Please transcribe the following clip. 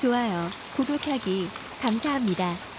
좋아요, 구독하기 감사합니다.